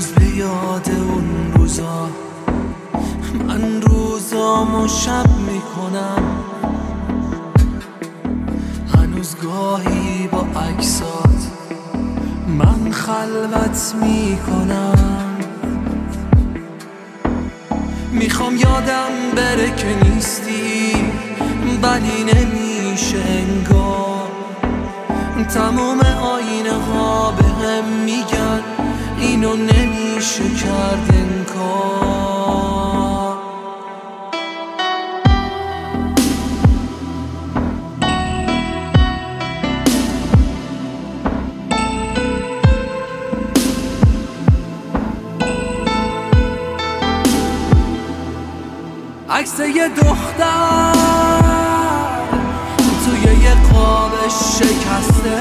هنوز به یاد اون روزا. من روزامو شب می‌کنم. هنوز گاهی با عکسات من خلوت می‌کنم. می‌خوام یادم بره که نیستی ولی نمیشه انگار. تموم آینه ها به هم میگن. اینو نمیشه کرد انکار. عکس یه دختر توی یه قاب شکسته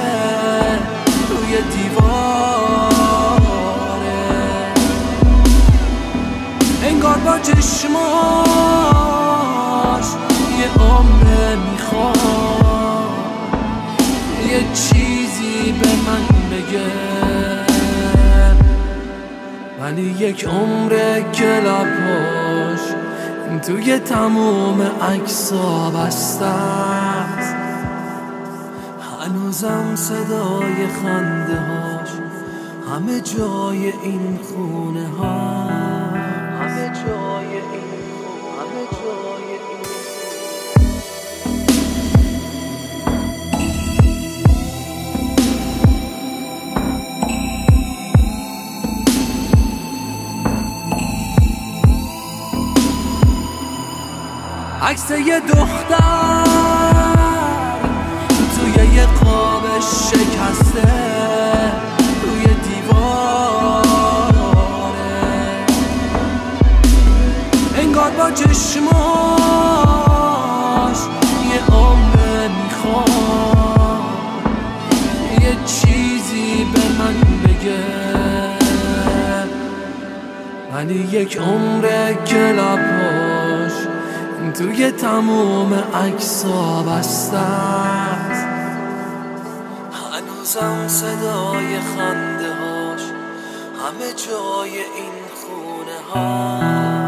روی دیواره چشماش یه عمر می‌خواد. یه چیزی به من بگه. ولی یک عمر کلاپاش توی تموم عکسا بسته است. هنوزم صدای خنده هاش همه جای این خونه ها عکس یه دختر توی یه قاب شکسته روی دیواره. انگار با چشماش یه عمر می‌خواد یه چیزی به من بگه. ولی یک عمر کلپاش توی تموم عکسا بسته هنوزم صدای خنده هاش همه جای این خونه ها